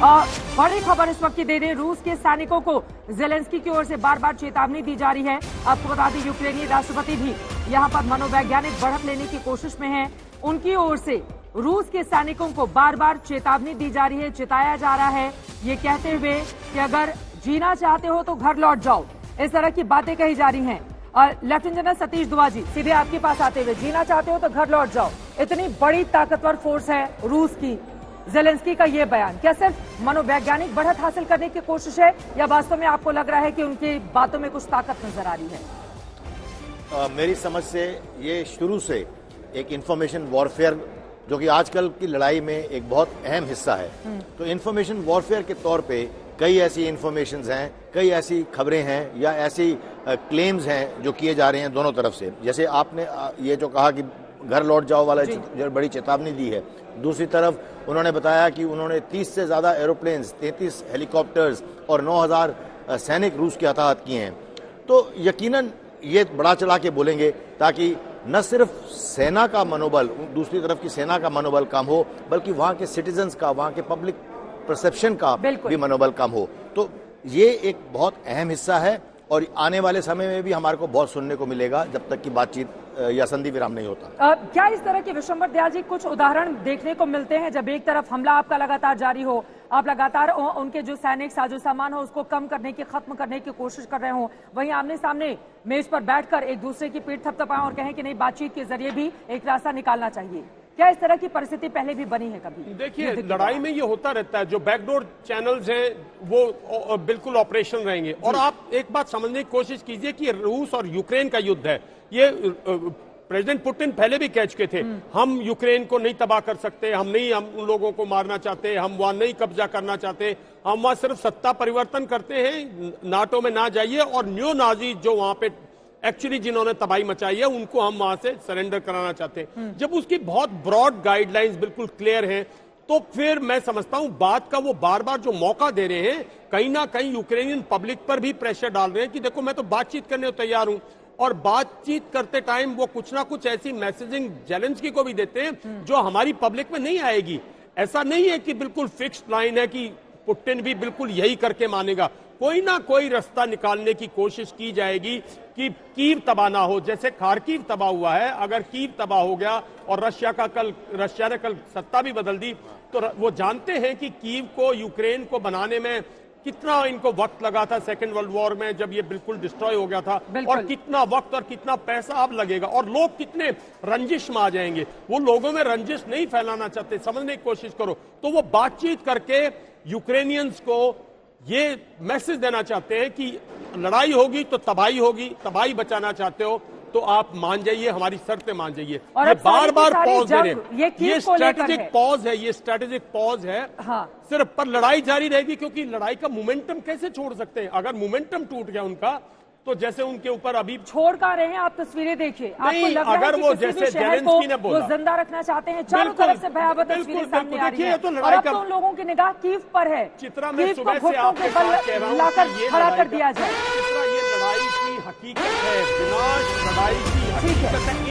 बड़ी खबर इस वक्त की दे रहे रूस के सैनिकों को जेलेंस्की की ओर से बार बार चेतावनी दी जा रही है। आपको बता दें यूक्रेनी राष्ट्रपति भी यहाँ पर मनोवैज्ञानिक बढ़त लेने की कोशिश में हैं। उनकी ओर से रूस के सैनिकों को बार बार चेतावनी दी जा रही है, चेताया जा रहा है। ये कहते हुए कि अगर जीना चाहते हो तो घर लौट जाओ। इस तरह की बातें कही जा रही हैं। और लेफ्टिनेंट जनरल सतीश दुआ जी सीधे आपके पास आते हुए, जीना चाहते हो तो घर लौट जाओ। इतनी बड़ी ताकतवर फोर्स है रूस की। जेलेंस्की का ये बयान क्या सिर्फ़ मनोवैज्ञानिक बढ़त हासिल करने की कोशिश है या वास्तव में आपको लग रहा है कि उनकी बातों में कुछ ताकत नज़र आ रही है? अ, मेरी समझ से ये शुरू से एक इंफॉर्मेशन वॉरफेयर जो कि आजकल की लड़ाई में एक बहुत अहम हिस्सा है। तो इंफॉर्मेशन वॉरफेयर के तौर पे कई ऐसी इंफॉर्मेशन हैं कई ऐसी खबरें हैं या ऐसी क्लेम्स हैं जो किए जा रहे हैं दोनों तरफ़ से। जैसे आपने ये जो कहा कि घर लौट जाओ वाला जो बड़ी चेतावनी दी है। दूसरी तरफ़ उन्होंने बताया कि उन्होंने 30 से ज़्यादा एरोप्लेन्स 33 हेलीकॉप्टर्स और 9000 सैनिक रूस के हताहत किए हैं। तो यकीनन ये बड़ा चला के बोलेंगे ताकि न सिर्फ़ सेना का मनोबल दूसरी तरफ़ की सेना का मनोबल कम हो बल्कि वहाँ के सिटीजन्स का वहाँ के पब्लिक परसेप्शन का भी मनोबल कम हो। तो ये एक बहुत अहम हिस्सा है और आने वाले समय में भी हमारे को बहुत सुनने को मिलेगा जब तक की बातचीत या संधि विराम नहीं होता। अ, क्या इस तरह के विशंबर दयाल जी कुछ उदाहरण देखने को मिलते हैं? जब एक तरफ़ हमला आपका लगातार जारी हो आप लगातार उनके जो सैनिक साजो सामान हो उसको कम करने की खत्म करने की कोशिश कर रहे हो वहीं आमने सामने मेज पर बैठकर एक दूसरे की पीठ थपथपाएँ और कहें कि नहीं बातचीत के ज़रिए भी एक रास्ता निकालना चाहिए। क्या इस तरह की परिस्थिति पहले भी बनी है कभी? देखिए लड़ाई में ये होता रहता है जो बैकडोर चैनल्स हैं वो बिल्कुल ऑपरेशन रहेंगे। और आप एक बात समझने की कोशिश कीजिए कि रूस और यूक्रेन का युद्ध है। ये प्रेसिडेंट पुतिन पहले भी कह चुके थे हम यूक्रेन को नहीं तबाह कर सकते हम नहीं हम उन लोगों को मारना चाहते हम वहाँ नहीं कब्जा करना चाहते हम वहाँ सिर्फ़ सत्ता परिवर्तन करते हैं नाटो में ना जाइए और न्यू नाजी जो वहाँ पे एक्चुअली जिन्होंने तबाही मचाई है, उनको हम वहाँ से सरेंडर कराना चाहते हैं। जब उसकी बहुत ब्रॉड गाइडलाइंस बिल्कुल क्लियर है तो फिर मैं समझता हूँ बात का वो बार बार जो मौका दे रहे हैं, कहीं ना कहीं यूक्रेनियन पब्लिक पर भी प्रेशर डाल रहे हैं कि देखो, मैं तो बातचीत करने को तैयार हूँ। और बातचीत करते टाइम वो कुछ ना कुछ ऐसी मैसेजिंग जेलेंस्की को भी देते हैं, जो हमारी पब्लिक में नहीं आएगी। ऐसा नहीं है कि बिल्कुल फिक्स्ड लाइन है कि पुटिन भी बिल्कुल यही करके मानेगा। कोई ना कोई रास्ता निकालने की कोशिश की जाएगी कि कीव तबाह ना हो। जैसे खारकीव तबाह हुआ है अगर कीव तबाह हो गया और रशिया का कल रशिया ने कल सत्ता भी बदल दी तो वो जानते हैं कि कीव को यूक्रेन को बनाने में कितना इनको वक्त लगा था सेकेंड वर्ल्ड वॉर में जब ये बिल्कुल डिस्ट्रॉय हो गया था। और कितना वक्त और कितना पैसा अब लगेगा। और लोग कितने रंजिश में आ जाएँगे। वो लोगों में रंजिश नहीं फैलाना चाहते। समझने की कोशिश करो। तो वो बातचीत करके यूक्रेनियंस को ये मैसेज देना चाहते हैं कि लड़ाई होगी तो तबाही होगी तबाही बचाना चाहते हो तो आप मान जाइए हमारी शर्तें मान जाइए। और बार बार पॉज दे रहे ये ये स्ट्रेटेजिक पॉज है? ये स्ट्रेटेजिक पॉज है। हाँ। सिर्फ़ पर लड़ाई जारी रहेगी क्योंकि लड़ाई का मोमेंटम कैसे छोड़ सकते हैं? अगर मोमेंटम टूट गया उनका तो जैसे उनके ऊपर अभी छोड़ का रहे हैं? आप तस्वीरें देखिए। आपको लग अगर वो जैसे जेलेंस्की ने वो बोला। ज़िंदा रखना चाहते हैं। चारों तरफ़ से भयावह तस्वीरें सामने आ रही है। तो और लड़ाई अब तो उन लोगों की निगाह कीव पर है। चित्रा में सुबह से आपके बल लाकर खड़ा कर दिया जाए। चित्रा ये लड़ाई की हकीकत है। विनाश लड़ाई की हकीकत है।